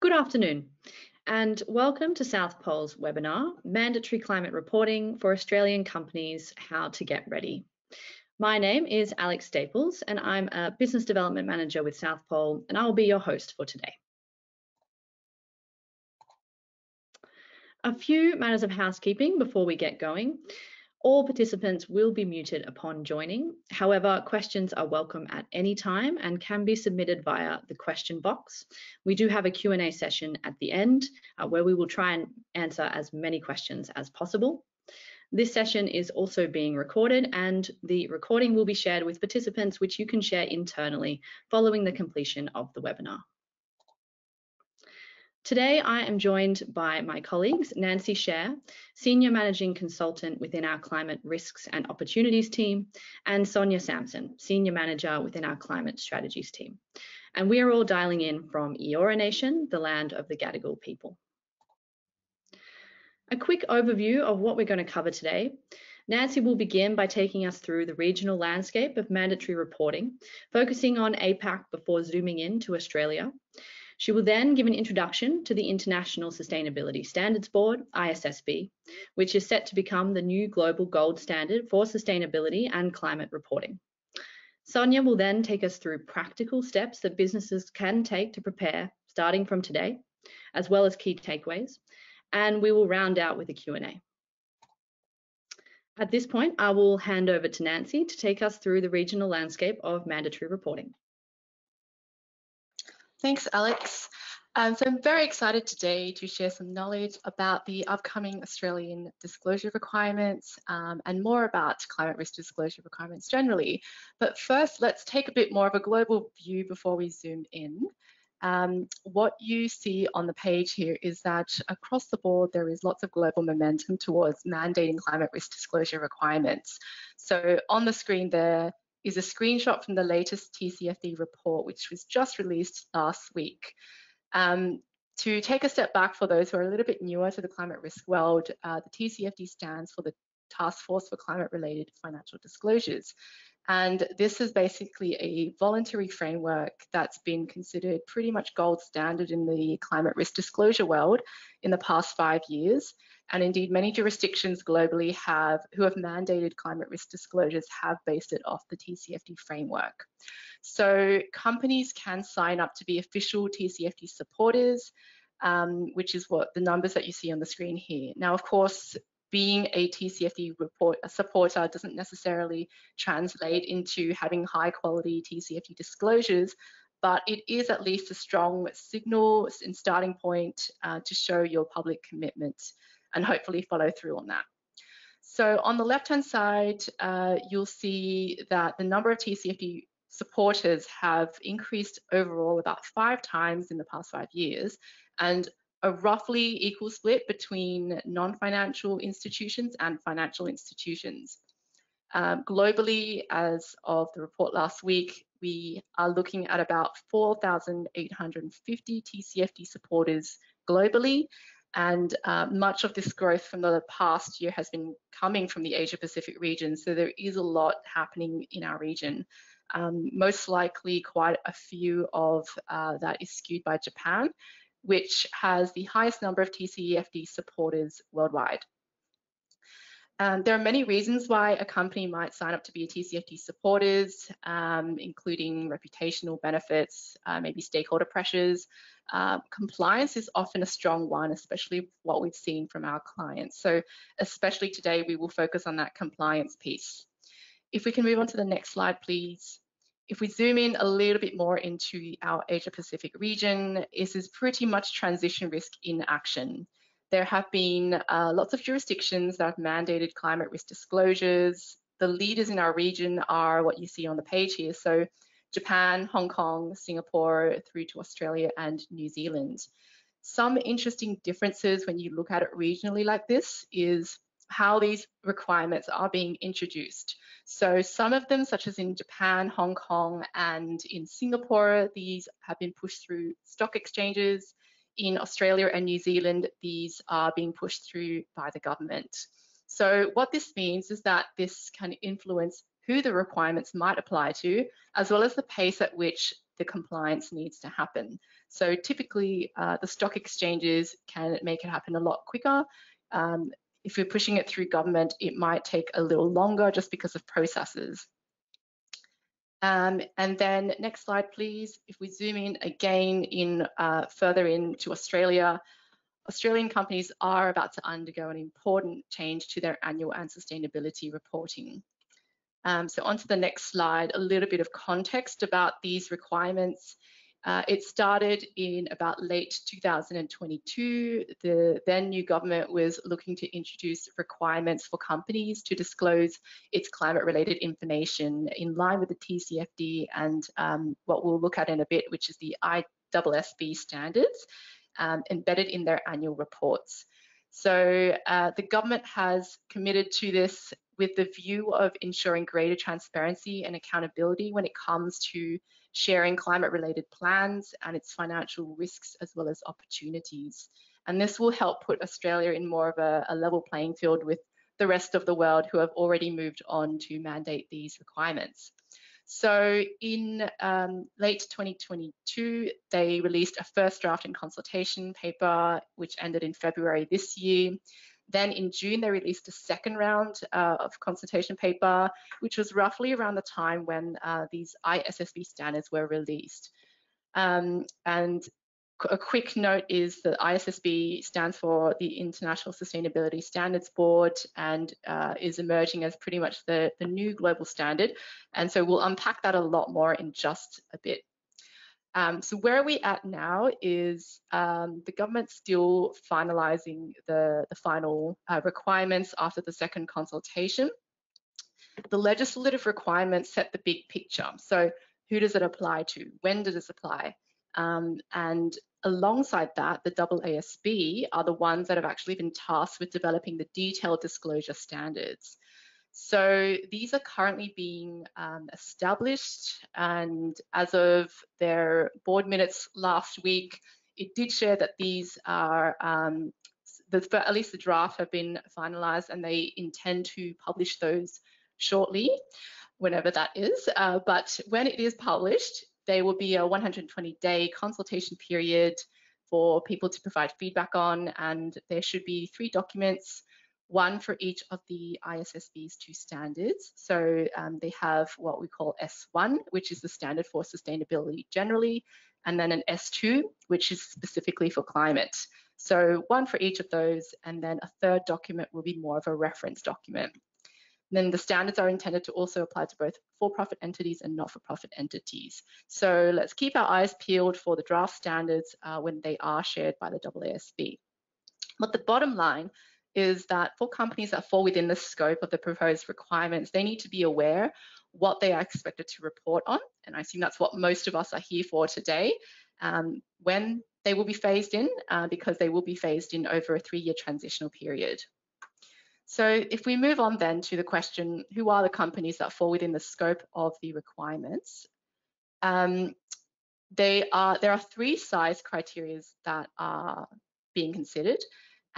Good afternoon and welcome to South Pole's webinar, Mandatory Climate Reporting for Australian Companies, How to Get Ready. My name is Alex Staples and I'm a Business Development Manager with South Pole and I'll be your host for today. A few matters of housekeeping before we get going. All participants will be muted upon joining. However, questions are welcome at any time and can be submitted via the question box. We do have a Q&A session at the end uh, where we will try and answer as many questions as possible. This session is also being recorded and the recording will be shared with participants which you can share internally following the completion of the webinar. Today, I am joined by my colleagues, Nancy Scher, Senior Managing Consultant within our Climate Risks and Opportunities team, and Sonia Sampson, Senior Manager within our Climate Strategies team. And we are all dialing in from Eora Nation, the land of the Gadigal people. A quick overview of what we're going to cover today. Nancy will begin by taking us through the regional landscape of mandatory reporting, focusing on APAC before zooming in to Australia. She will then give an introduction to the International Sustainability Standards Board, ISSB, which is set to become the new global gold standard for sustainability and climate reporting. Sonia will then take us through practical steps that businesses can take to prepare starting from today, as well as key takeaways, and we will round out with a Q&A. At this point, I will hand over to Nancy to take us through the regional landscape of mandatory reporting. Thanks, Alex. Um, so I'm very excited today to share some knowledge about the upcoming Australian disclosure requirements um, and more about climate risk disclosure requirements generally. But first, let's take a bit more of a global view before we zoom in. Um, what you see on the page here is that across the board, there is lots of global momentum towards mandating climate risk disclosure requirements. So on the screen there, is a screenshot from the latest TCFD report, which was just released last week. Um, to take a step back for those who are a little bit newer to the climate risk world, uh, the TCFD stands for the Task Force for Climate Related Financial Disclosures. And this is basically a voluntary framework that's been considered pretty much gold standard in the climate risk disclosure world in the past five years. And indeed, many jurisdictions globally have, who have mandated climate risk disclosures have based it off the TCFD framework. So companies can sign up to be official TCFD supporters, um, which is what the numbers that you see on the screen here. Now, of course, being a TCFD report a supporter doesn't necessarily translate into having high quality TCFD disclosures, but it is at least a strong signal and starting point uh, to show your public commitment and hopefully follow through on that. So on the left-hand side, uh, you'll see that the number of TCFD supporters have increased overall about five times in the past five years, and a roughly equal split between non-financial institutions and financial institutions. Um, globally, as of the report last week, we are looking at about 4,850 TCFD supporters globally, and uh, much of this growth from the past year has been coming from the Asia Pacific region. So there is a lot happening in our region. Um, most likely quite a few of uh, that is skewed by Japan, which has the highest number of TCFD supporters worldwide. Um, there are many reasons why a company might sign up to be a TCFD supporters, um, including reputational benefits, uh, maybe stakeholder pressures. Uh, compliance is often a strong one, especially what we've seen from our clients. So especially today, we will focus on that compliance piece. If we can move on to the next slide, please. If we zoom in a little bit more into our Asia Pacific region, this is pretty much transition risk in action. There have been uh, lots of jurisdictions that have mandated climate risk disclosures. The leaders in our region are what you see on the page here. So Japan, Hong Kong, Singapore, through to Australia and New Zealand. Some interesting differences when you look at it regionally like this is how these requirements are being introduced. So some of them, such as in Japan, Hong Kong, and in Singapore, these have been pushed through stock exchanges in Australia and New Zealand, these are being pushed through by the government. So what this means is that this can influence who the requirements might apply to, as well as the pace at which the compliance needs to happen. So typically, uh, the stock exchanges can make it happen a lot quicker. Um, if you're pushing it through government, it might take a little longer just because of processes. Um, and then next slide, please. If we zoom in again in uh, further into Australia, Australian companies are about to undergo an important change to their annual and sustainability reporting. Um, so onto the next slide, a little bit of context about these requirements. Uh, it started in about late 2022. The then new government was looking to introduce requirements for companies to disclose its climate related information in line with the TCFD and um, what we'll look at in a bit, which is the ISSB standards um, embedded in their annual reports. So uh, the government has committed to this with the view of ensuring greater transparency and accountability when it comes to sharing climate related plans and its financial risks as well as opportunities. And this will help put Australia in more of a, a level playing field with the rest of the world who have already moved on to mandate these requirements. So in um, late 2022, they released a first draft and consultation paper, which ended in February this year. Then in June, they released a second round uh, of consultation paper, which was roughly around the time when uh, these ISSB standards were released. Um, and a quick note is that ISSB stands for the International Sustainability Standards Board and uh, is emerging as pretty much the, the new global standard. And so we'll unpack that a lot more in just a bit. Um, so where are we at now is um, the government still finalising the, the final uh, requirements after the second consultation. The legislative requirements set the big picture. So who does it apply to? When does it apply? Um, and alongside that, the AASB are the ones that have actually been tasked with developing the detailed disclosure standards. So these are currently being um, established and as of their board minutes last week, it did share that these are, um, the, at least the draft have been finalised and they intend to publish those shortly, whenever that is. Uh, but when it is published, there will be a 120 day consultation period for people to provide feedback on, and there should be three documents, one for each of the ISSB's two standards. So um, they have what we call S1, which is the standard for sustainability generally, and then an S2, which is specifically for climate. So one for each of those, and then a third document will be more of a reference document. Then the standards are intended to also apply to both for-profit entities and not-for-profit entities. So let's keep our eyes peeled for the draft standards uh, when they are shared by the AASB. But the bottom line is that for companies that fall within the scope of the proposed requirements, they need to be aware what they are expected to report on. And I assume that's what most of us are here for today. Um, when they will be phased in, uh, because they will be phased in over a three-year transitional period. So if we move on then to the question, who are the companies that fall within the scope of the requirements? Um, they are, there are three size criteria that are being considered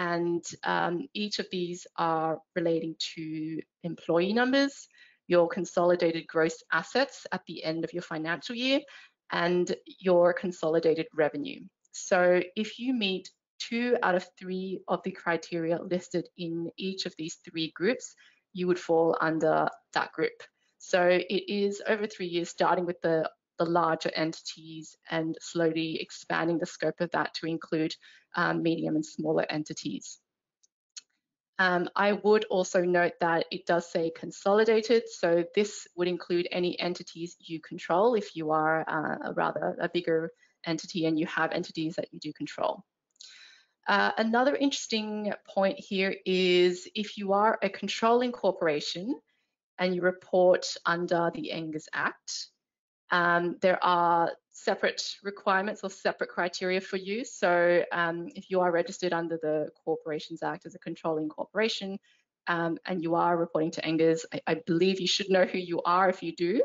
and um, each of these are relating to employee numbers, your consolidated gross assets at the end of your financial year, and your consolidated revenue. So if you meet two out of three of the criteria listed in each of these three groups, you would fall under that group. So it is over three years, starting with the, the larger entities and slowly expanding the scope of that to include um, medium and smaller entities. Um, I would also note that it does say consolidated, so this would include any entities you control if you are uh, a rather a bigger entity and you have entities that you do control. Uh, another interesting point here is if you are a controlling corporation and you report under the NGERS Act, um, there are separate requirements or separate criteria for you. So um, if you are registered under the Corporations Act as a controlling corporation um, and you are reporting to NGERS, I, I, believe you should know who you are if you do.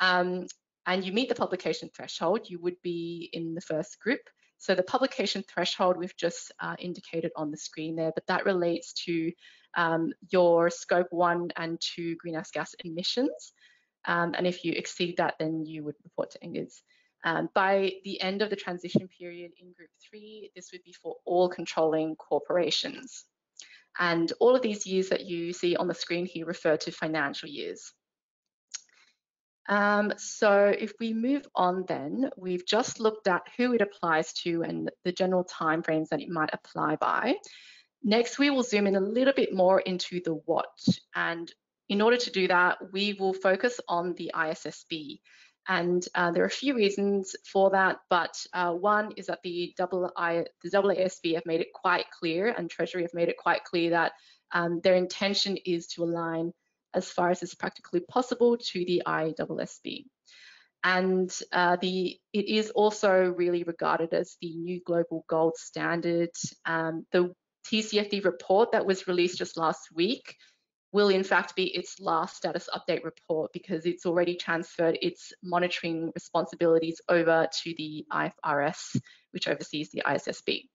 Um, and you meet the publication threshold, you would be in the first group. So the publication threshold we've just uh, indicated on the screen there, but that relates to um, your scope one and two greenhouse gas emissions. Um, and if you exceed that, then you would report to NGERS. Um, by the end of the transition period in Group 3, this would be for all controlling corporations. And all of these years that you see on the screen here refer to financial years. Um, so if we move on then, we've just looked at who it applies to and the general timeframes that it might apply by. Next, we will zoom in a little bit more into the what. And in order to do that, we will focus on the ISSB. And uh, there are a few reasons for that, but uh, one is that the, double I, the double AASB have made it quite clear and Treasury have made it quite clear that um, their intention is to align as far as is practically possible to the ISSB. And uh, the, it is also really regarded as the new global gold standard. Um, the TCFD report that was released just last week will in fact be its last status update report because it's already transferred its monitoring responsibilities over to the IFRS, which oversees the ISSB.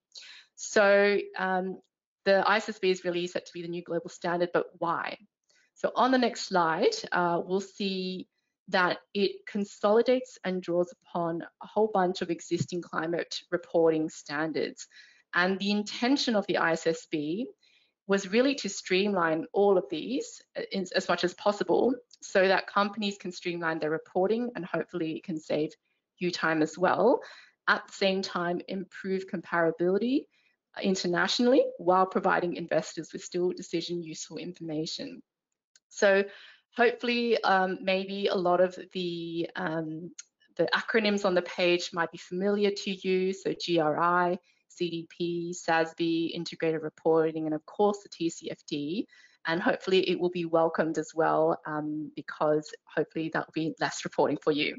So um, the ISSB is really set to be the new global standard, but why? So on the next slide, uh, we'll see that it consolidates and draws upon a whole bunch of existing climate reporting standards. And the intention of the ISSB was really to streamline all of these uh, as much as possible so that companies can streamline their reporting and hopefully it can save you time as well. At the same time, improve comparability uh, internationally while providing investors with still decision useful information. So hopefully um, maybe a lot of the, um, the acronyms on the page might be familiar to you. So GRI, CDP, SASB, integrated reporting, and of course the TCFD. And hopefully it will be welcomed as well um, because hopefully that will be less reporting for you.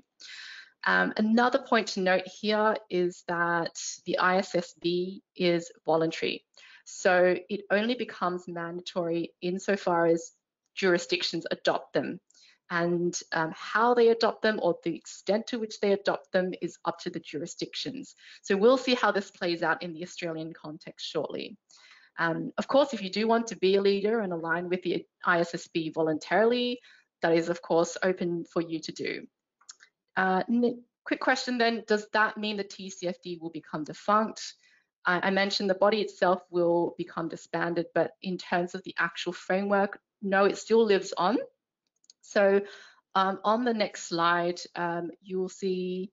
Um, another point to note here is that the ISSB is voluntary. So it only becomes mandatory insofar as jurisdictions adopt them. And um, how they adopt them or the extent to which they adopt them is up to the jurisdictions. So we'll see how this plays out in the Australian context shortly. Um, of course, if you do want to be a leader and align with the ISSB voluntarily, that is of course open for you to do. Uh, quick question then, does that mean the TCFD will become defunct? I, I mentioned the body itself will become disbanded, but in terms of the actual framework, no, it still lives on. So um, on the next slide, um, you will see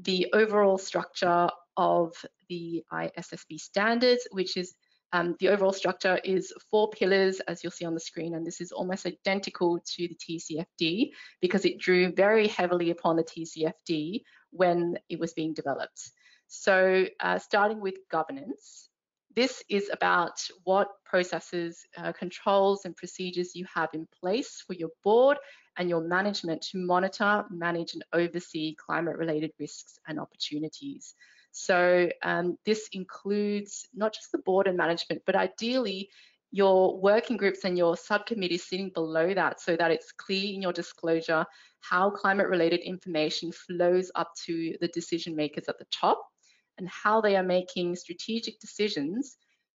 the overall structure of the ISSB standards, which is um, the overall structure is four pillars, as you'll see on the screen, and this is almost identical to the TCFD because it drew very heavily upon the TCFD when it was being developed. So uh, starting with governance, this is about what processes, uh, controls and procedures you have in place for your board and your management to monitor, manage and oversee climate related risks and opportunities. So um, this includes not just the board and management, but ideally your working groups and your subcommittees sitting below that so that it's clear in your disclosure how climate related information flows up to the decision makers at the top and how they are making strategic decisions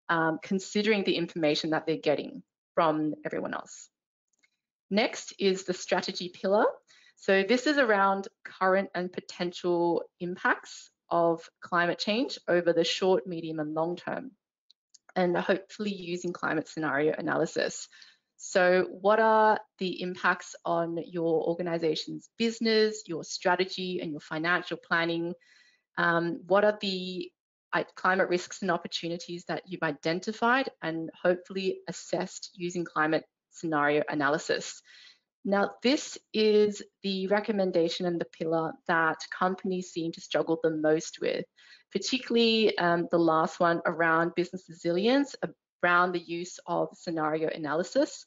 um, considering the information that they're getting from everyone else. Next is the strategy pillar. So this is around current and potential impacts of climate change over the short, medium and long term and hopefully using climate scenario analysis. So what are the impacts on your organization's business, your strategy and your financial planning um, what are the climate risks and opportunities that you've identified and hopefully assessed using climate scenario analysis. Now, this is the recommendation and the pillar that companies seem to struggle the most with, particularly um, the last one around business resilience, around the use of scenario analysis.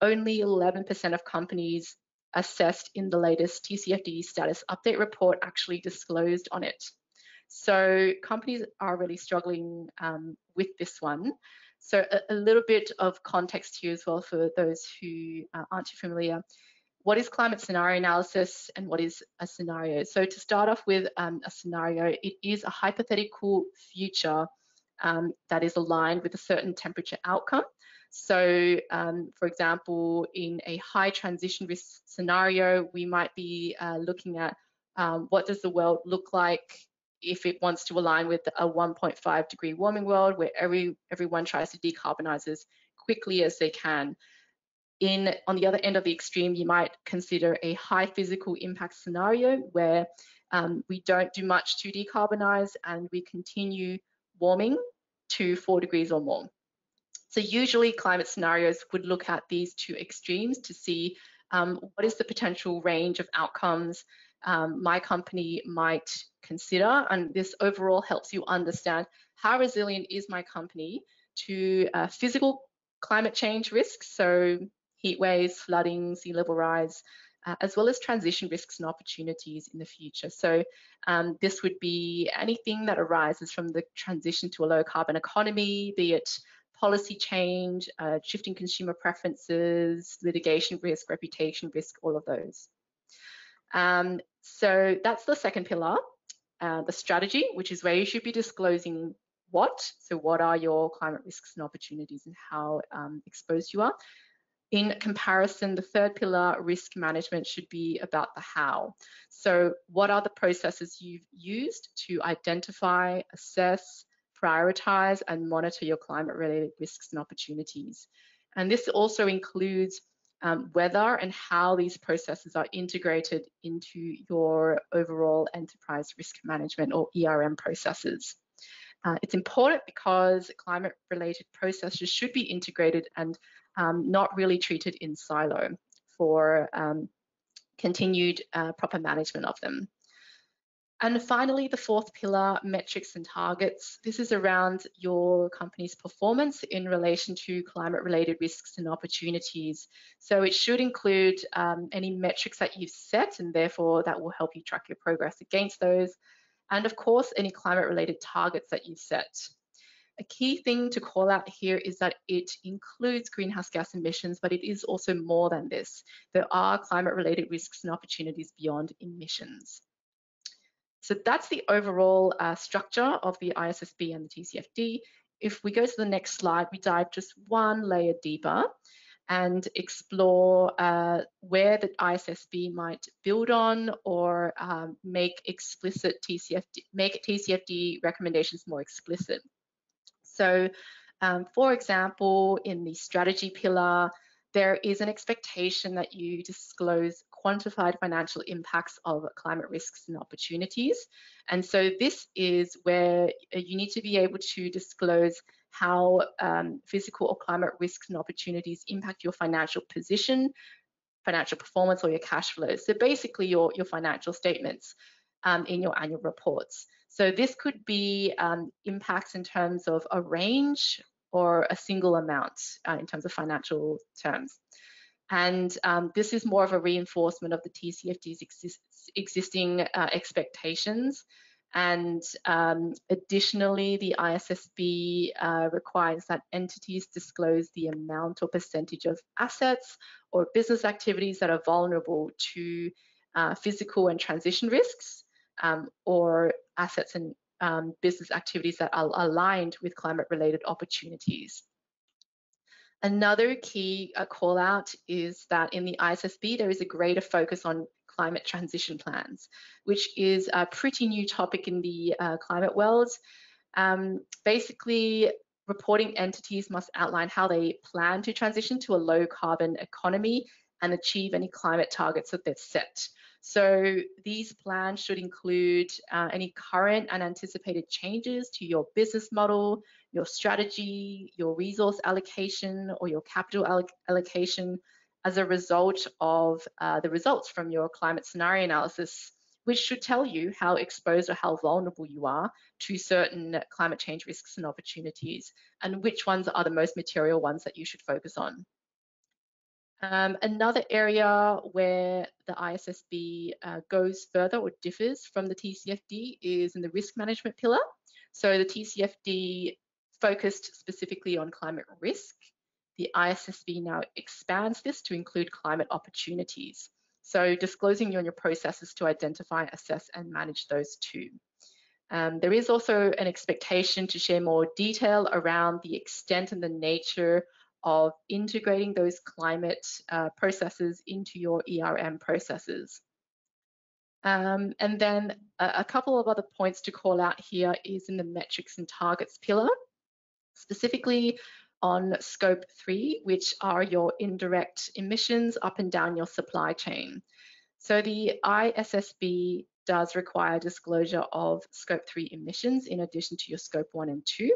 Only 11% of companies assessed in the latest TCFD status update report actually disclosed on it. So companies are really struggling um, with this one. So a, a, little bit of context here as well for those who uh, aren't too familiar. What is climate scenario analysis and what is a scenario? So to start off with um, a scenario, it is a hypothetical future um, that is aligned with a certain temperature outcome. So um, for example, in a high transition risk scenario, we might be uh, looking at Um, what does the world look like if it wants to align with a 1.5 degree warming world where every everyone tries to decarbonize as quickly as they can? In on the other end of the extreme, you might consider a high physical impact scenario where um, we don't do much to decarbonize and we continue warming to four degrees or more. So usually climate scenarios would look at these two extremes to see um, what is the potential range of outcomes um, my company might consider. And this overall helps you understand how resilient is my company to uh, physical climate change risks, so heat waves, flooding, sea level rise, uh, as well as transition risks and opportunities in the future. So um, this would be anything that arises from the transition to a low carbon economy, be it policy change, uh, shifting consumer preferences, litigation risk, reputation risk, all of those. Um, so that's the second pillar, uh, the strategy, which is where you should be disclosing what, so what are your climate risks and opportunities and how um, exposed you are. In comparison, the third pillar, risk management, should be about the how. So what are the processes you've used to identify, assess, prioritize, and monitor your climate-related risks and opportunities? And this also includes um, whether and how these processes are integrated into your overall enterprise risk management or ERM processes. Uh, it's important because climate related processes should be integrated and um, not really treated in silo for um, continued uh, proper management of them. And finally, the fourth pillar, metrics and targets. This is around your company's performance in relation to climate related risks and opportunities. So it should include um, any metrics that you've set and therefore that will help you track your progress against those. And of course, any climate related targets that you've set. A key thing to call out here is that it includes greenhouse gas emissions, but it is also more than this. There are climate related risks and opportunities beyond emissions. So that's the overall uh, structure of the ISSB and the TCFD. If we go to the next slide, we dive just one layer deeper and explore uh, where the ISSB might build on or um, make explicit TCFD, make TCFD recommendations more explicit. So um, for example, in the strategy pillar, there is an expectation that you disclose quantified financial impacts of climate risks and opportunities. And so this is where you need to be able to disclose how um, physical or climate risks and opportunities impact your financial position, financial performance, or your cash flows. So basically your, your financial statements um, in your annual reports. So this could be um, impacts in terms of a range or a single amount uh, in terms of financial terms. And um, this is more of a reinforcement of the TCFD's exist existing uh, expectations. And um, additionally, the ISSB uh, requires that entities disclose the amount or percentage of assets or business activities that are vulnerable to uh, physical and transition risks um, or assets and um, business activities that are aligned with climate related opportunities. Another key uh, call out is that in the ISSB, there is a greater focus on climate transition plans, which is a pretty new topic in the uh, climate world. Um, basically, reporting entities must outline how they plan to transition to a low carbon economy and achieve any climate targets that they've set. So these plans should include uh, any current and anticipated changes to your business model, your strategy, your resource allocation, or your capital alloc allocation as a result of uh, the results from your climate scenario analysis, which should tell you how exposed or how vulnerable you are to certain climate change risks and opportunities, and which ones are the most material ones that you should focus on. Um, another area where the ISSB uh, goes further or differs from the TCFD is in the risk management pillar. So the TCFD focused specifically on climate risk. The ISSB now expands this to include climate opportunities. So disclosing you on your processes to identify, assess and manage those too. Um, there is also an expectation to share more detail around the extent and the nature of integrating those climate uh, processes into your ERM processes. Um, and then a, a, couple of other points to call out here is in the metrics and targets pillar, specifically on scope three, which are your indirect emissions up and down your supply chain. So the ISSB does require disclosure of scope three emissions in addition to your scope one and two.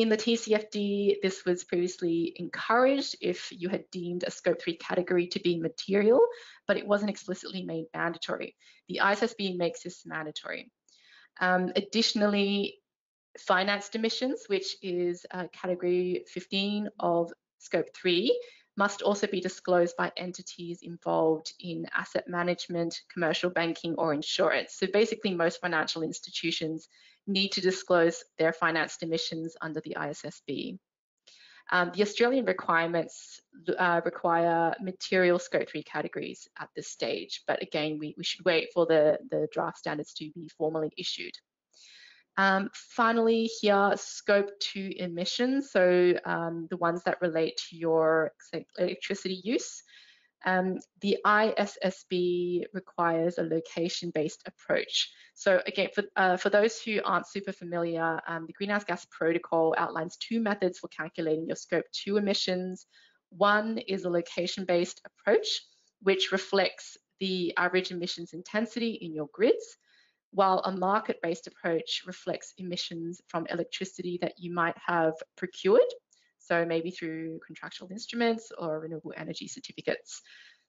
In the TCFD, this was previously encouraged if you had deemed a scope 3 category to be material, but it wasn't explicitly made mandatory. The ISSB makes this mandatory. Um, additionally, financed emissions, which is uh, category 15 of scope 3, must also be disclosed by entities involved in asset management, commercial banking, or insurance. So basically, most financial institutions need to disclose their financed emissions under the ISSB. Um, the Australian requirements uh, require material scope 3 categories at this stage, but again, we, we should wait for the, the draft standards to be formally issued. Um, finally, here, scope two emissions, so um, the ones that relate to your electricity use. Um, the ISSB requires a location-based approach. So again, for, uh, for those who aren't super familiar, um, the Greenhouse Gas Protocol outlines two methods for calculating your scope two emissions. One is a location-based approach, which reflects the average emissions intensity in your grids while a market-based approach reflects emissions from electricity that you might have procured, so maybe through contractual instruments or renewable energy certificates.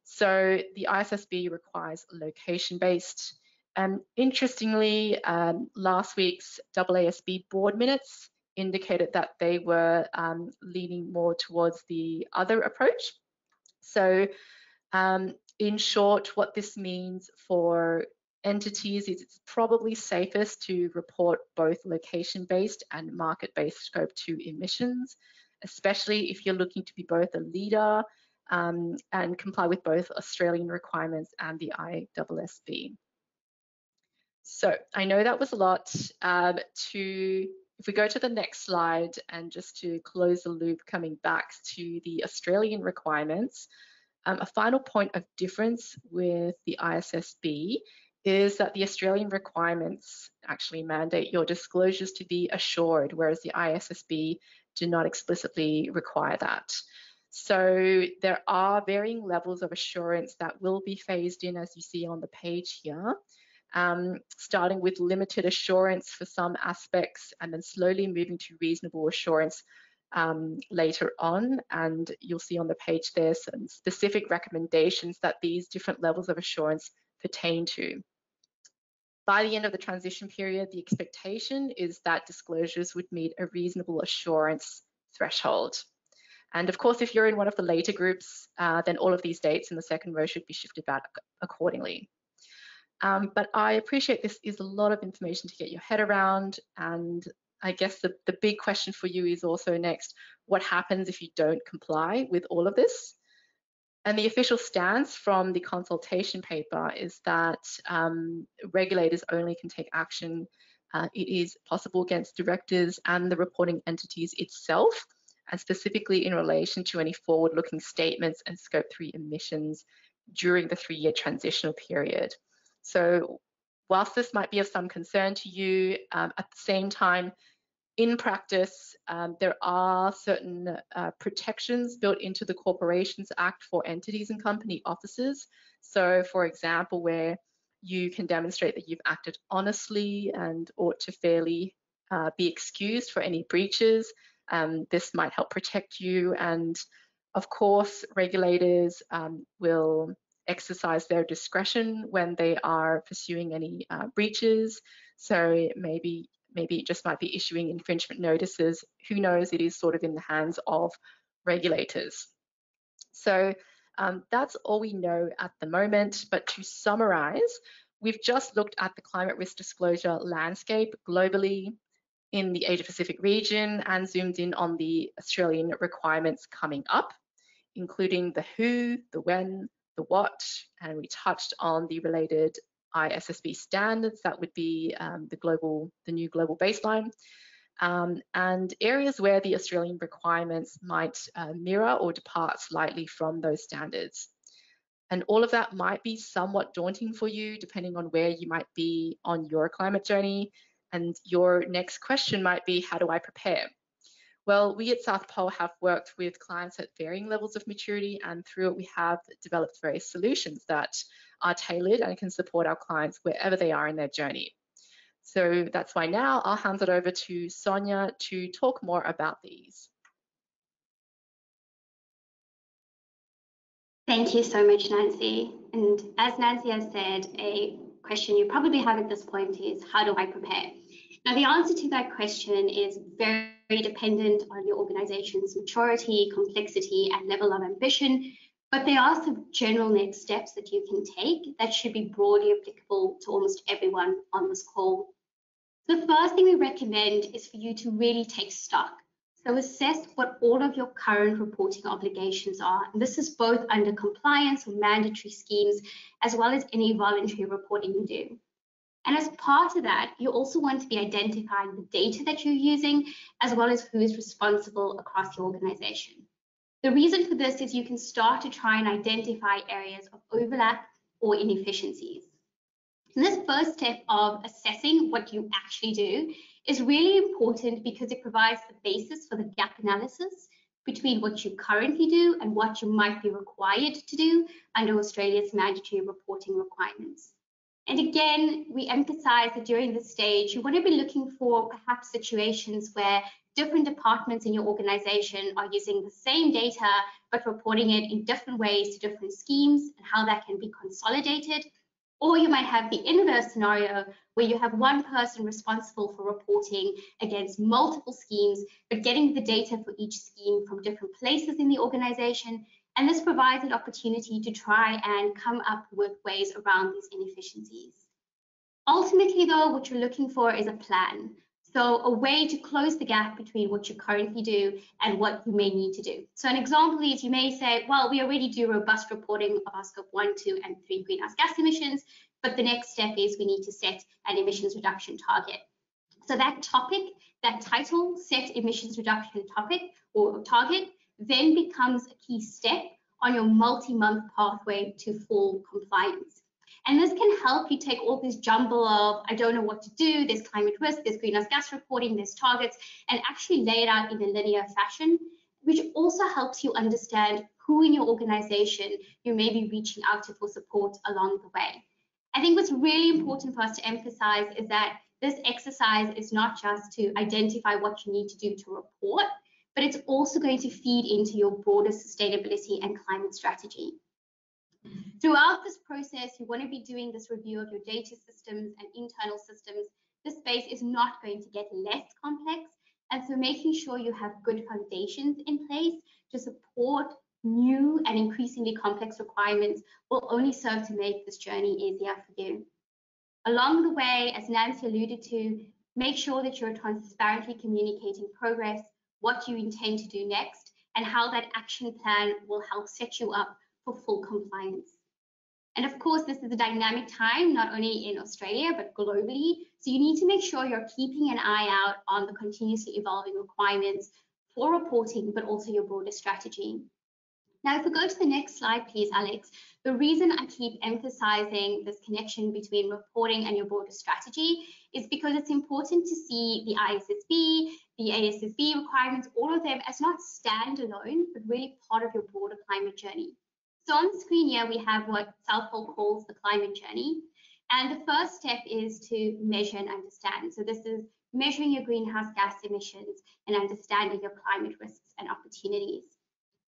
So the ISSB requires location-based. Um, interestingly, um, last week's AASB board minutes indicated that they were um, leaning more towards the other approach. So um, in short, what this means for entities, is it's probably safest to report both location-based and market-based scope 2 emissions, especially if you're looking to be both a leader um, and comply with both Australian requirements and the ISSB. So I know that was a lot. Um, to if we go to the next slide and just to close the loop coming back to the Australian requirements, um, a final point of difference with the ISSB is that the Australian requirements actually mandate your disclosures to be assured, whereas the ISSB do not explicitly require that. So there are varying levels of assurance that will be phased in as you see on the page here, um, starting with limited assurance for some aspects and then slowly moving to reasonable assurance um, later on. And you'll see on the page there some specific recommendations that these different levels of assurance pertain to. By the end of the transition period, the expectation is that disclosures would meet a reasonable assurance threshold. And of course, if you're in one of the later groups, uh, then all of these dates in the second row should be shifted back accordingly. Um, but I appreciate this is a lot of information to get your head around. And I guess the, the big question for you is also next, what happens if you don't comply with all of this? And the official stance from the consultation paper is that um, regulators only can take action. Uh, it is possible against directors and the reporting entities itself, and specifically in relation to any forward-looking statements and scope 3 emissions during the three-year transitional period. So whilst this might be of some concern to you, um, at the same time, in practice, um, there are certain uh, protections built into the Corporations Act for entities and company officers. So, for example, where you can demonstrate that you've acted honestly and ought to fairly uh, be excused for any breaches. Um, this might help protect you. And of course, regulators um, will exercise their discretion when they are pursuing any uh, breaches. So maybe maybe it just might be issuing infringement notices. Who knows? It is sort of in the hands of regulators. So um, that's all we know at the moment. But to summarize, we've just looked at the climate risk disclosure landscape globally in the Asia Pacific region and zoomed in on the Australian requirements coming up, including the who, the when, the what, and we touched on the related ISSB standards, that would be um, the global, the new global baseline, um, and areas where the Australian requirements might uh, mirror or depart slightly from those standards. And all of that might be somewhat daunting for you, depending on where you might be on your climate journey. And your next question might be, how do I prepare? Well, we at South Pole have worked with clients at varying levels of maturity, and through it, we have developed various solutions that are tailored and can support our clients wherever they are in their journey. So that's why now I'll hand it over to Sonia to talk more about these. Thank you so much, Nancy. And as Nancy has said, a question you probably have at this point is, how do I prepare? Now, the answer to that question is very dependent on your organization's maturity, complexity, and level of ambition. But there are some general next steps that you can take that should be broadly applicable to almost everyone on this call. The first thing we recommend is for you to really take stock. So assess what all of your current reporting obligations are. And this is both under compliance or mandatory schemes, as well as any voluntary reporting you do. And as part of that, you also want to be identifying the data that you're using, as well as who is responsible across your organization. The reason for this is you can start to try and identify areas of overlap or inefficiencies. And this first step of assessing what you actually do is really important because it provides the basis for the gap analysis between what you currently do and what you might be required to do under Australia's mandatory reporting requirements. And again, we emphasize that during this stage, you want to be looking for perhaps situations where different departments in your organization are using the same data, but reporting it in different ways to different schemes and how that can be consolidated. Or you might have the inverse scenario where you have one person responsible for reporting against multiple schemes, but getting the data for each scheme from different places in the organization and this provides an opportunity to try and come up with ways around these inefficiencies. Ultimately, though, what you're looking for is a plan. So a way to close the gap between what you currently do and what you may need to do. So an example is you may say, well, we already do robust reporting of our scope one, two, and three greenhouse gas emissions, but the next step is we need to set an emissions reduction target. So that topic, that title, set emissions reduction topic or target, then becomes a key step on your multi-month pathway to full compliance. And this can help you take all this jumble of, I don't know what to do, there's climate risk, there's greenhouse gas reporting, there's targets, and actually lay it out in a linear fashion, which also helps you understand who in your organization you may be reaching out to for support along the way. I think what's really important for us to emphasize is that this exercise is not just to identify what you need to do to report, but it's also going to feed into your broader sustainability and climate strategy. Throughout this process, you want to be doing this review of your data systems and internal systems. This space is not going to get less complex. And so making sure you have good foundations in place to support new and increasingly complex requirements will only serve to make this journey easier for you. Along the way, as Nancy alluded to, make sure that you're transparently communicating progress what you intend to do next, and how that action plan will help set you up for full compliance. And of course, this is a dynamic time, not only in Australia, but globally. So you need to make sure you're keeping an eye out on the continuously evolving requirements for reporting, but also your broader strategy. Now, if we go to the next slide, please, Alex, the reason I keep emphasizing this connection between reporting and your broader strategy is because it's important to see the ISSB, the AASB requirements, all of them as not standalone, but really part of your broader climate journey. So on the screen here, we have what South Pole calls the climate journey. And the first step is to measure and understand. So this is measuring your greenhouse gas emissions and understanding your climate risks and opportunities.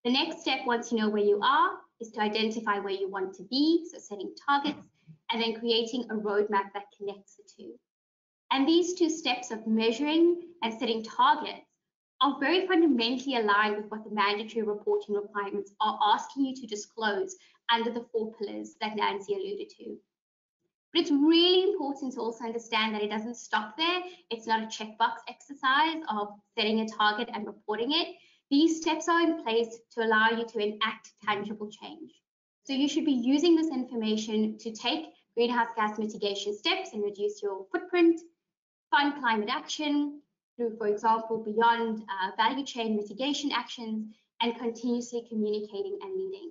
The next step, once you know where you are, is to identify where you want to be, so setting targets, and then creating a roadmap that connects the two. And these two steps of measuring and setting targets are very fundamentally aligned with what the mandatory reporting requirements are asking you to disclose under the four pillars that Nancy alluded to. But it's really important to also understand that it doesn't stop there. It's not a checkbox exercise of setting a target and reporting it. These steps are in place to allow you to enact tangible change. So you should be using this information to take greenhouse gas mitigation steps and reduce your footprint, fund climate action through, for example, beyond uh, value chain mitigation actions and continuously communicating and leading.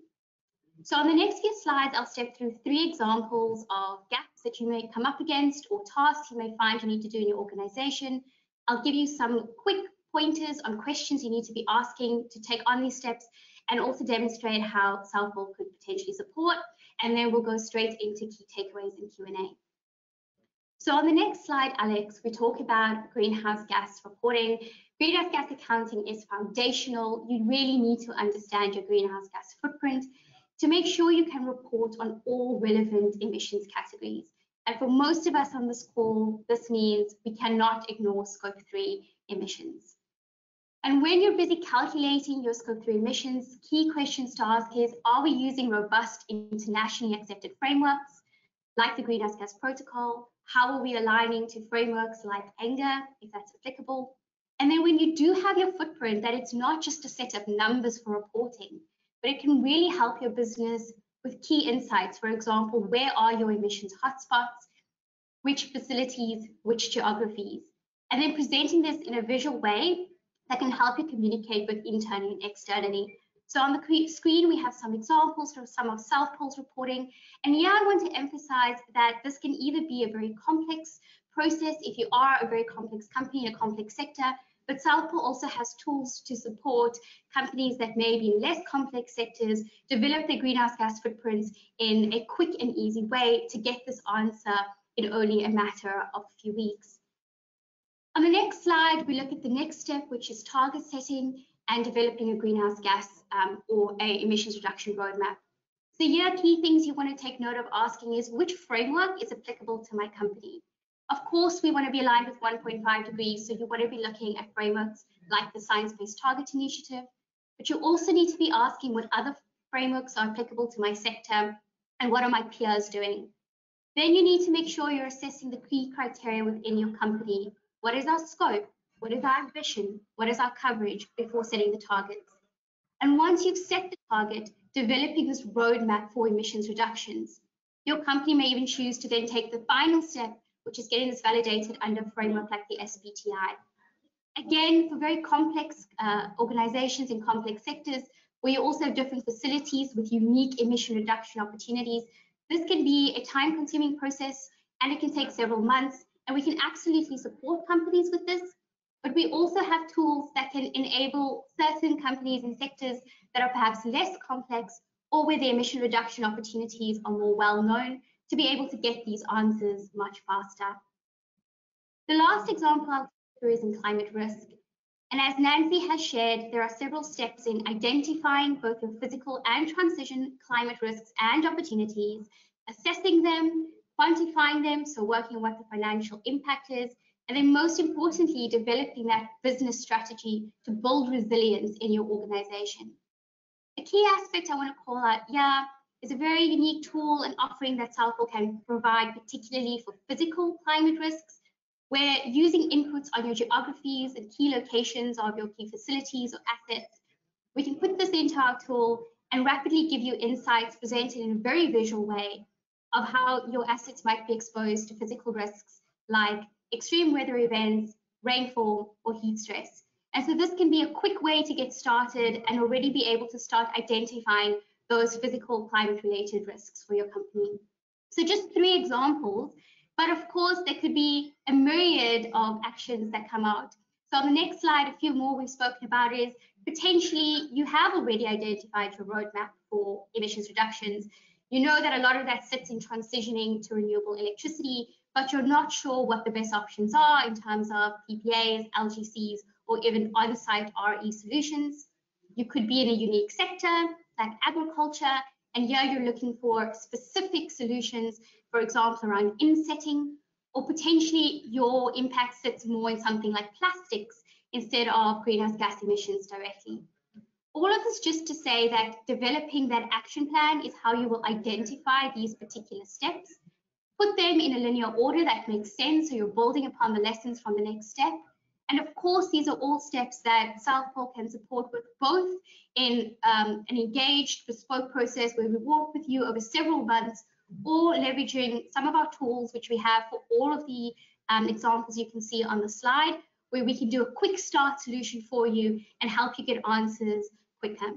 So on the next few slides, I'll step through three examples of gaps that you may come up against or tasks you may find you need to do in your organization. I'll give you some quick pointers on questions you need to be asking to take on these steps and also demonstrate how South Pole could potentially support. And then we'll go straight into key takeaways and Q&A. So on the next slide, Alex, we talk about greenhouse gas reporting. Greenhouse gas accounting is foundational. You really need to understand your greenhouse gas footprint to make sure you can report on all relevant emissions categories. And for most of us on this call, this means we cannot ignore scope 3 emissions. And when you're busy calculating your scope 3 emissions, key questions to ask is, are we using robust internationally accepted frameworks like the Greenhouse Gas Protocol? How are we aligning to frameworks like NGER, if that's applicable? And then when you do have your footprint, that it's not just a set of numbers for reporting, but it can really help your business with key insights. For example, where are your emissions hotspots? Which facilities, which geographies? And then presenting this in a visual way that can help you communicate both internally and externally. So on the screen, we have some examples from some of South Pole's reporting. And here I want to emphasize that this can either be a very complex process if you are a very complex company in a complex sector, but Southpol also has tools to support companies that may be in less complex sectors develop their greenhouse gas footprints in a quick and easy way to get this answer in only a matter of a few weeks. On the next slide, we look at the next step, which is target setting and developing a greenhouse gas um, or a emissions reduction roadmap. So here, key things you want to take note of asking is which framework is applicable to my company? Of course, we want to be aligned with 1.5 degrees, so you want to be looking at frameworks like the Science Based Target Initiative, but you also need to be asking what other frameworks are applicable to my sector and what are my peers doing. Then you need to make sure you're assessing the key criteria within your company. What is our scope? What is our ambition? What is our coverage before setting the targets? And once you've set the target, developing this roadmap for emissions reductions. Your company may even choose to then take the final step which is getting this validated under a framework like the SBTI. Again, for very complex uh, organizations in complex sectors, where you also have different facilities with unique emission reduction opportunities, this can be a time consuming process and it can take several months and we can absolutely support companies with this, but we also have tools that can enable certain companies and sectors that are perhaps less complex or where the emission reduction opportunities are more well known to be able to get these answers much faster. The last example I'll through is in climate risk. And as Nancy has shared, there are several steps in identifying both your physical and transition climate risks and opportunities, assessing them, quantifying them, so working on what the financial impact is, and then most importantly, developing that business strategy to build resilience in your organization. A key aspect I want to call out, yeah, is a very unique tool and offering that South Pole can provide, particularly for physical climate risks, where using inputs on your geographies and key locations of your key facilities or assets, we can put this into our tool and rapidly give you insights presented in a very visual way of how your assets might be exposed to physical risks like extreme weather events, rainfall, or heat stress. And so this can be a quick way to get started and already be able to start identifying those physical climate related risks for your company. So just three examples, but of course there could be a myriad of actions that come out. So on the next slide, a few more we've spoken about is potentially you have already identified your roadmap for emissions reductions. You know that a lot of that sits in transitioning to renewable electricity, but you're not sure what the best options are in terms of PPAs, LGCs, or even on-site RE solutions. You could be in a unique sector, like agriculture, and here you're looking for specific solutions, for example, around insetting, or potentially your impact sits more in something like plastics instead of greenhouse gas emissions directly. All of this just to say that developing that action plan is how you will identify these particular steps, put them in a linear order that makes sense so you're building upon the lessons from the next step, and of course, these are all steps that South Pole can support with both in um, an engaged bespoke process where we walk with you over several months or leveraging some of our tools, which we have for all of the um, examples you can see on the slide, where we can do a quick start solution for you and help you get answers quicker.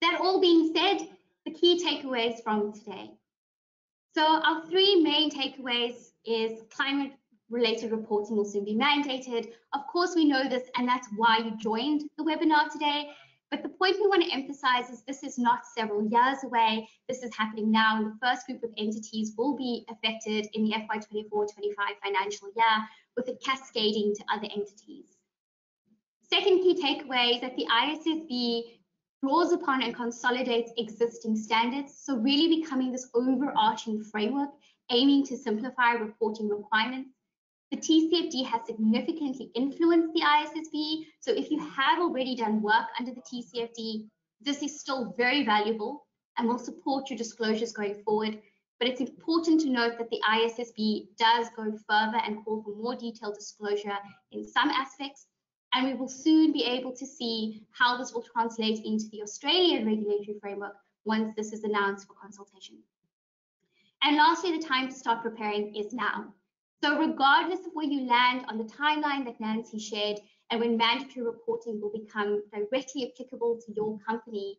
That all being said, the key takeaways from today. So our three main takeaways is climate related reporting will soon be mandated. Of course, we know this, and that's why you joined the webinar today. But the point we want to emphasize is this is not several years away. This is happening now, and the first group of entities will be affected in the FY24-25 financial year, with it cascading to other entities. Second key takeaway is that the ISSB draws upon and consolidates existing standards, so really becoming this overarching framework aiming to simplify reporting requirements the TCFD has significantly influenced the ISSB. So if you have already done work under the TCFD, this is still very valuable and will support your disclosures going forward. But it's important to note that the ISSB does go further and call for more detailed disclosure in some aspects. And we will soon be able to see how this will translate into the Australian regulatory framework once this is announced for consultation. And lastly, the time to start preparing is now. So regardless of where you land on the timeline that Nancy shared and when mandatory reporting will become directly applicable to your company,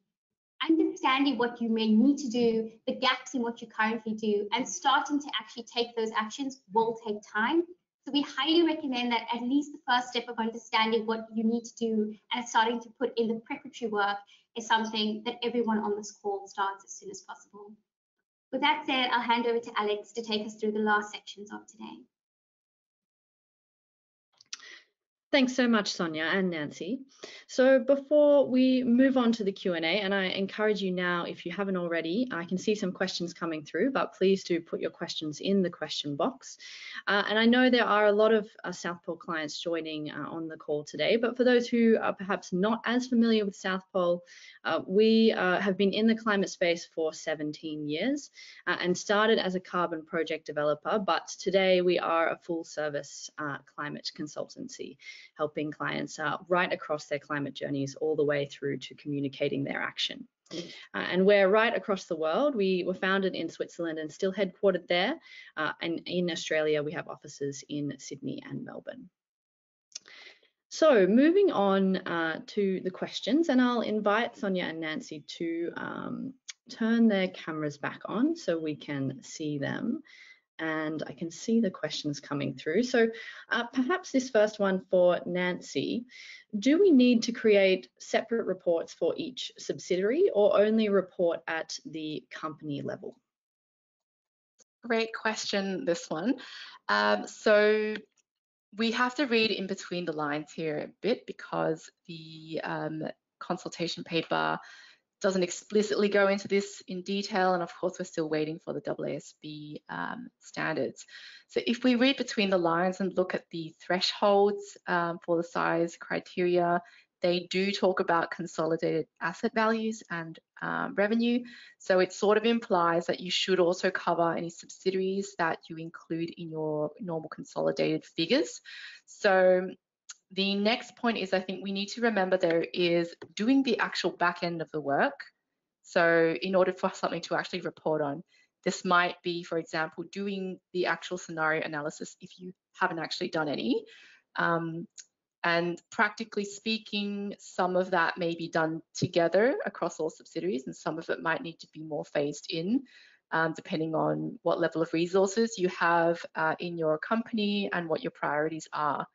understanding what you may need to do, the gaps in what you currently do, and starting to actually take those actions will take time. So we highly recommend that at least the first step of understanding what you need to do and starting to put in the preparatory work is something that everyone on this call starts as soon as possible. With that said, I'll hand over to Alex to take us through the last sections of today. Thanks so much, Sonia and Nancy. So before we move on to the Q&A, and I encourage you now, if you haven't already, I can see some questions coming through, but please do put your questions in the question box. Uh, and I know there are a lot of uh, South Pole clients joining uh, on the call today, but for those who are perhaps not as familiar with South Pole, uh, we uh, have been in the climate space for 17 years uh, and started as a carbon project developer, but today we are a full service climate consultancy helping clients uh, right across their climate journeys all the way through to communicating their action. Uh, and we're right across the world. We were founded in Switzerland and still headquartered there. Uh, and in Australia, we have offices in Sydney and Melbourne. So moving on uh, to the questions, and I'll invite Sonia and Nancy to um, turn their cameras back on so we can see them and I can see the questions coming through. So uh, perhaps this first one for Nancy, do we need to create separate reports for each subsidiary or only report at the company level? Great question, this one. Um, so we have to read in between the lines here a bit because the um, consultation paper doesn't explicitly go into this in detail, and of course, we're still waiting for the AASB um, standards. So if we read between the lines and look at the thresholds um, for the size criteria, they do talk about consolidated asset values and um, revenue. So it sort of implies that you should also cover any subsidiaries that you include in your normal consolidated figures. So the next point is I think we need to remember there is doing the actual back end of the work. So in order for something to actually report on, this might be, for example, doing the actual scenario analysis if you haven't actually done any. Um, and practically speaking, some of that may be done together across all subsidiaries and some of it might need to be more phased in. Um, depending on what level of resources you have uh, in your company and what your priorities are.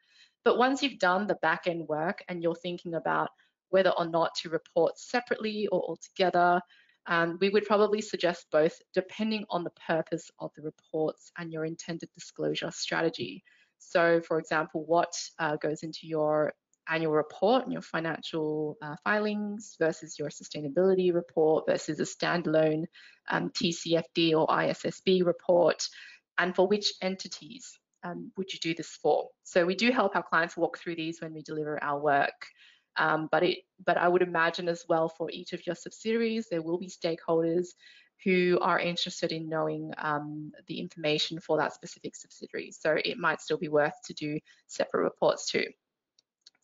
But once you've done the back end work and you're thinking about whether or not to report separately or altogether, um, we would probably suggest both depending on the purpose of the reports and your intended disclosure strategy. So for example, what uh, goes into your annual report and your financial uh, filings versus your sustainability report versus a standalone um, TCFD or ISSB report, and for which entities um, would you do this for? So we do help our clients walk through these when we deliver our work. Um, but it, but I would imagine as well for each of your subsidiaries, there will be stakeholders who are interested in knowing um, the information for that specific subsidiary. So it might still be worth to do separate reports too.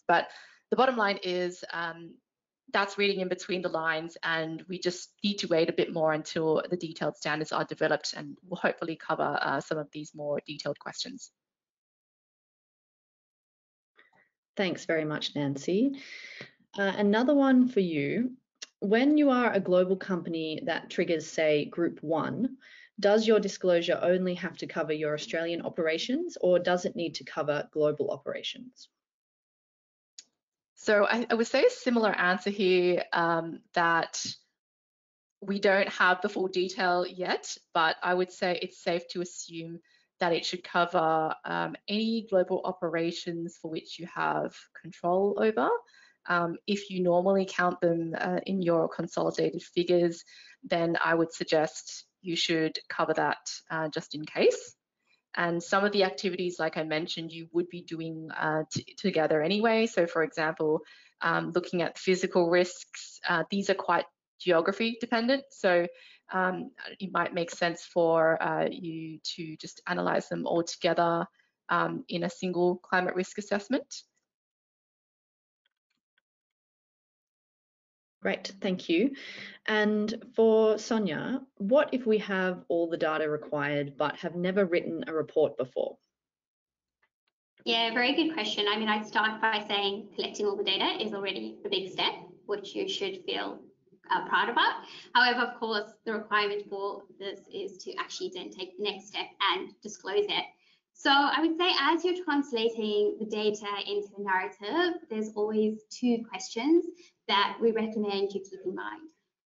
But the bottom line is um, that's reading in between the lines and we just need to wait a bit more until the detailed standards are developed and we'll hopefully cover uh, some of these more detailed questions. Thanks very much, Nancy. Uh, another one for you. when you are a global company that triggers, say, Group 1, does your disclosure only have to cover your Australian operations or does it need to cover global operations? So I, I would say a similar answer here um, that we don't have the full detail yet, but I would say it's safe to assume that it should cover um, any global operations for which you have control over. Um, if you normally count them uh, in your consolidated figures, then I would suggest you should cover that uh, just in case. And some of the activities, like I mentioned, you would be doing uh, together anyway. So for example, um, looking at physical risks, uh, these are quite geography dependent. So um, it might make sense for uh, you to just analyze them all together um, in a single climate risk assessment. Great, thank you. And for Sonia, what if we have all the data required but have never written a report before? Yeah, very good question. I mean, I'd start by saying collecting all the data is already a big step, which you should feel uh, proud about. However, of course, the requirement for this is to actually then take the next step and disclose it. So I would say as you're translating the data into a narrative, there's always two questions that we recommend you keep in mind.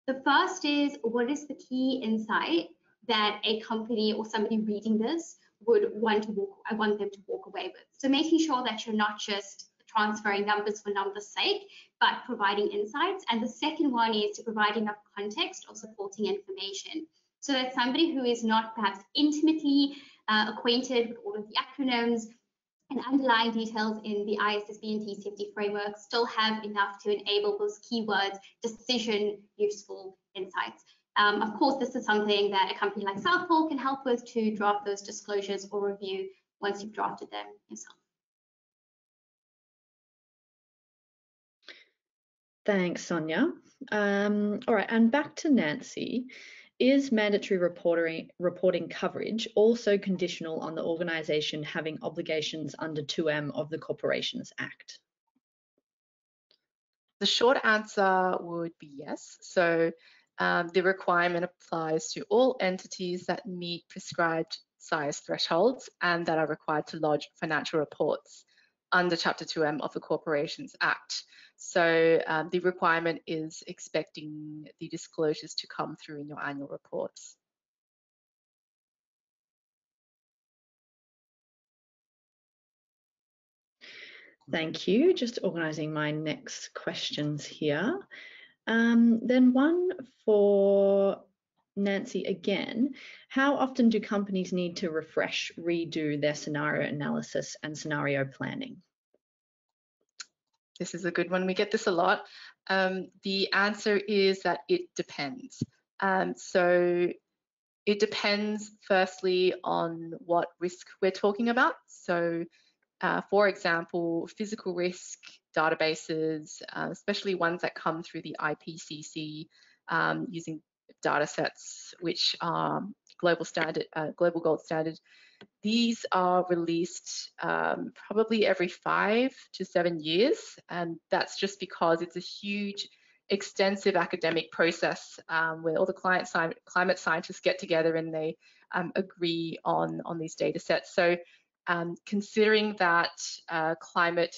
The first is what is the key insight that a company or somebody reading this would want to walk, I want them to walk away with. So making sure that you're not just transferring numbers for numbers sake, but providing insights. And the second one is to provide enough context or supporting information so that somebody who is not perhaps intimately uh, acquainted with all of the acronyms and underlying details in the ISSB and TCFD framework still have enough to enable those keywords, decision useful insights. Um, of course, this is something that a company like South Pole can help with to draft those disclosures or review once you've drafted them yourself. Thanks, Sonia. Um, all right, and back to Nancy. Is mandatory reporting, reporting coverage also conditional on the organisation having obligations under 2M of the Corporations Act? The short answer would be yes. So um, the requirement applies to all entities that meet prescribed size thresholds and that are required to lodge financial reports under Chapter 2M of the Corporations Act. So um, the requirement is expecting the disclosures to come through in your annual reports. Thank you. Just organising my next questions here. Um, then one for Nancy again. How often do companies need to refresh, redo their scenario analysis and scenario planning? This is a good one. We get this a lot. Um, the answer is that it depends. Um, so it depends firstly on what risk we're talking about. So uh, for example, physical risk databases, uh, especially ones that come through the IPCC um, using data sets which are global standard, uh, global gold standard, these are released um, probably every five to seven years, and that's just because it's a huge, extensive academic process um, where all the client climate scientists get together and they um, agree on, on these data sets. So um, considering that uh, climate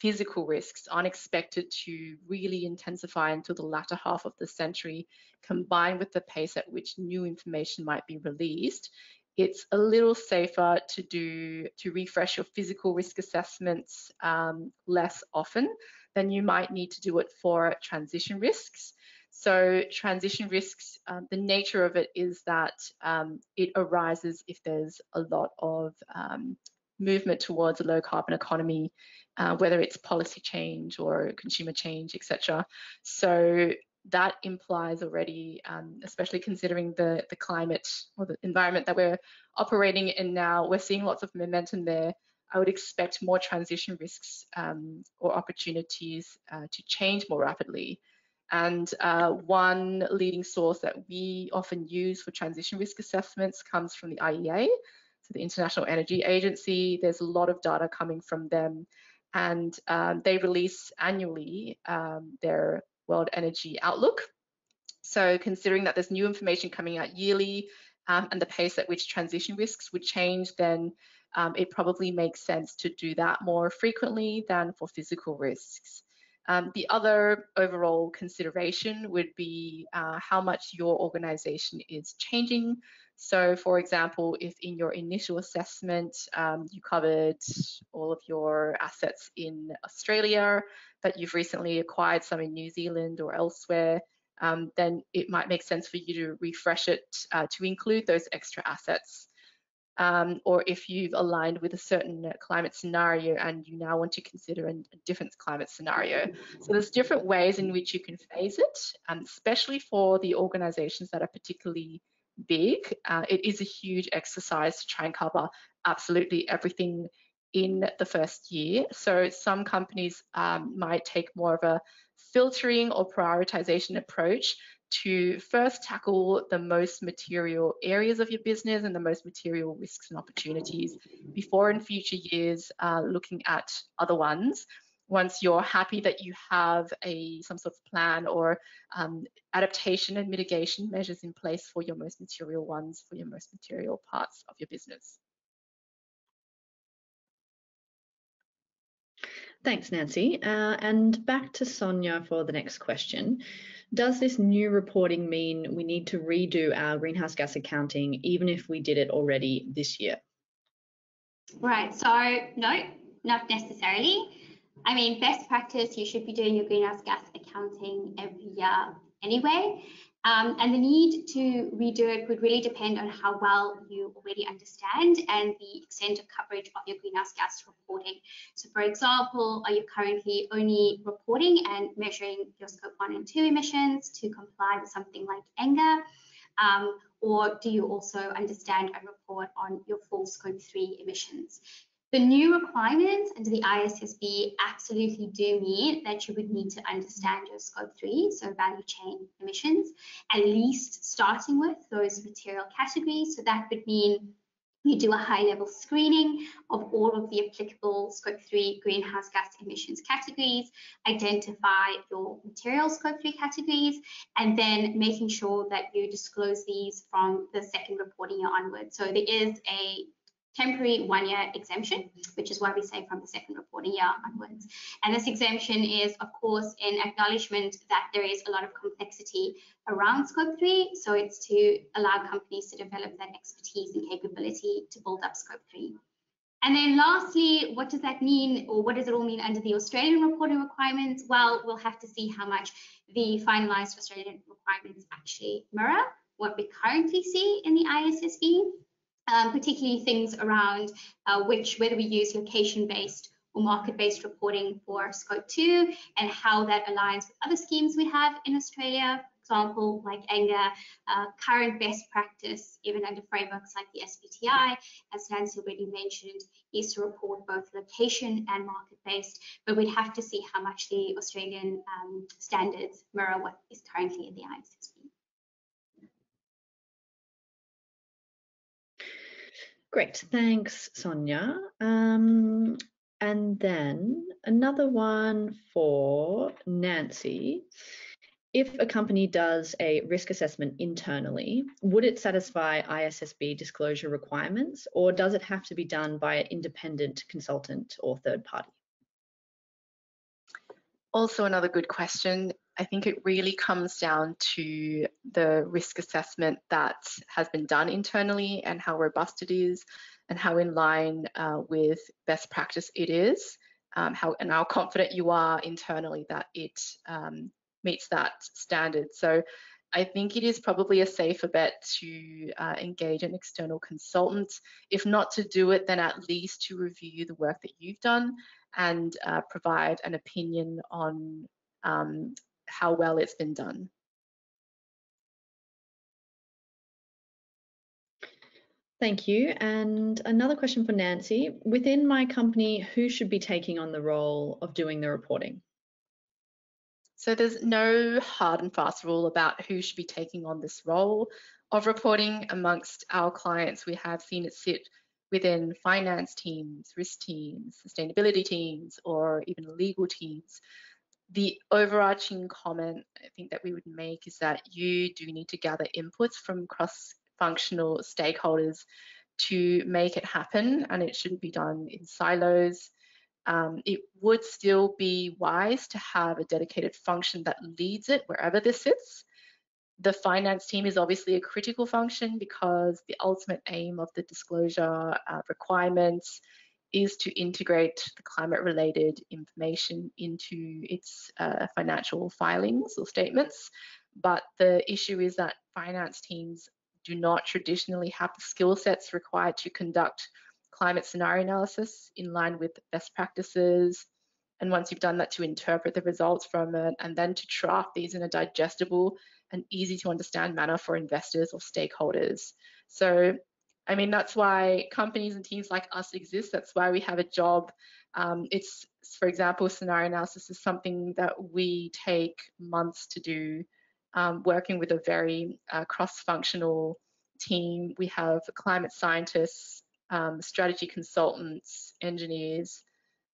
physical risks aren't expected to really intensify until the latter half of the century, combined with the pace at which new information might be released, it's a little safer to do to refresh your physical risk assessments um, less often than you might need to do it for transition risks. So transition risks, um, the nature of it is that um, it arises if there's a lot of um, movement towards a low carbon economy, uh, whether it's policy change or consumer change, etc. So that implies already, um, especially considering the, the climate or the environment that we're operating in now, we're seeing lots of momentum there. I would expect more transition risks um, or opportunities uh, to change more rapidly. And uh, one leading source that we often use for transition risk assessments comes from the IEA, so the International Energy Agency. There's a lot of data coming from them, and um, they release annually um, their World Energy Outlook. So considering that there's new information coming out yearly um, and the pace at which transition risks would change, then um, it probably makes sense to do that more frequently than for physical risks. Um, the other overall consideration would be uh, how much your organization is changing. So for example, if in your initial assessment, um, you covered all of your assets in Australia, but you've recently acquired some in New Zealand or elsewhere, um, then it might make sense for you to refresh it uh, to include those extra assets um, or if you've aligned with a certain climate scenario and you now want to consider a, different climate scenario. So there's different ways in which you can phase it, um, especially for the organizations that are particularly big. Uh, it is a huge exercise to try and cover absolutely everything in the first year. So some companies um, might take more of a filtering or prioritization approach to first tackle the most material areas of your business and the most material risks and opportunities before in future years uh, looking at other ones once you're happy that you have a some sort of plan or um, adaptation and mitigation measures in place for your most material ones for your most material parts of your business. Thanks, Nancy. Uh, and back to Sonia for the next question. Does this new reporting mean we need to redo our greenhouse gas accounting even if we did it already this year? Right, so no, not necessarily. I mean, best practice, you should be doing your greenhouse gas accounting every year anyway. Um, and the need to redo it would really depend on how well you already understand and the extent of coverage of your greenhouse gas reporting. So for example, are you currently only reporting and measuring your scope one and two emissions to comply with something like NGER? Um, or do you also understand and report on your full scope three emissions? The new requirements under the ISSB absolutely do mean that you would need to understand your scope three, so value chain emissions, at least starting with those material categories. So that would mean you do a high level screening of all of the applicable scope 3 greenhouse gas emissions categories, identify your material scope 3 categories, and then making sure that you disclose these from the second reporting year onwards. So there is a temporary one-year exemption, which is why we say from the second reporting year onwards. And this exemption is, of course, in acknowledgement that there is a lot of complexity around Scope 3. So it's to allow companies to develop that expertise and capability to build up Scope 3. And then lastly, what does that mean or what does it all mean under the Australian reporting requirements? Well, we'll have to see how much the finalised Australian requirements actually mirror what we currently see in the ISSB um, particularly things around uh, which whether we use location-based or market-based reporting for scope two and how that aligns with other schemes we have in Australia. For example, like NGER, uh, current best practice, even under frameworks like the SBTI, as Nancy already mentioned, is to report both location and market-based, but we'd have to see how much the Australian um, standards mirror what is currently in the ISSB. Great, thanks, Sonia. Um, and then another one for Nancy. If a company does a risk assessment internally, would it satisfy ISSB disclosure requirements or does it have to be done by an independent consultant or third party? Also another good question. I think it really comes down to the risk assessment that has been done internally and how robust it is and how in line uh, with best practice it is, um, how and how confident you are internally that it um, meets that standard. So I think it is probably a safer bet to uh, engage an external consultant. If not to do it, then at least to review the work that you've done and uh, provide an opinion on um, how well it's been done. Thank you. And another question for Nancy. Within my company, who should be taking on the role of doing the reporting? So there's no hard and fast rule about who should be taking on this role of reporting amongst our clients. We have seen it sit within finance teams, risk teams, sustainability teams, or even legal teams. The overarching comment I think that we would make is that you do need to gather inputs from cross-functional stakeholders to make it happen and it shouldn't be done in silos. Um, it would still be wise to have a dedicated function that leads it wherever this sits. The finance team is obviously a critical function because the ultimate aim of the disclosure uh, requirements is to integrate the climate related information into its uh, financial filings or statements. But the issue is that finance teams do not traditionally have the skill sets required to conduct climate scenario analysis in line with best practices. And once you've done that, to interpret the results from it and then to draft these in a digestible and easy to understand manner for investors or stakeholders. So I mean, that's why companies and teams like us exist. That's why we have a job. Um, it's, for example, scenario analysis is something that we take months to do, um, working with a very uh, cross-functional team. We have climate scientists, um, strategy consultants, engineers,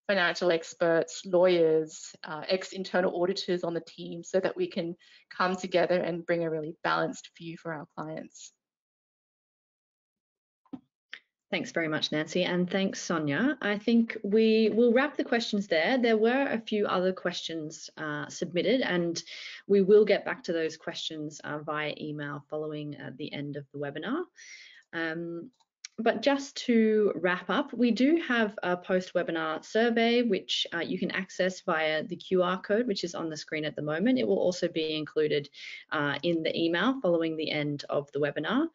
financial experts, lawyers, uh, ex-internal auditors on the team so that we can come together and bring a really balanced view for our clients. Thanks very much, Nancy, and thanks, Sonia. I think we will wrap the questions there. There were a few other questions uh, submitted, and we will get back to those questions uh, via email following uh, the end of the webinar. Um, but just to wrap up, we do have a post-webinar survey which uh, you can access via the QR code which is on the screen at the moment. It will also be included uh, in the email following the end of the webinar.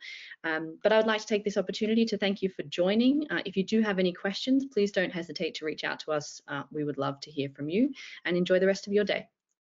Um, but I would like to take this opportunity to thank you for joining. Uh, if you do have any questions, please don't hesitate to reach out to us. Uh, we would love to hear from you and enjoy the rest of your day.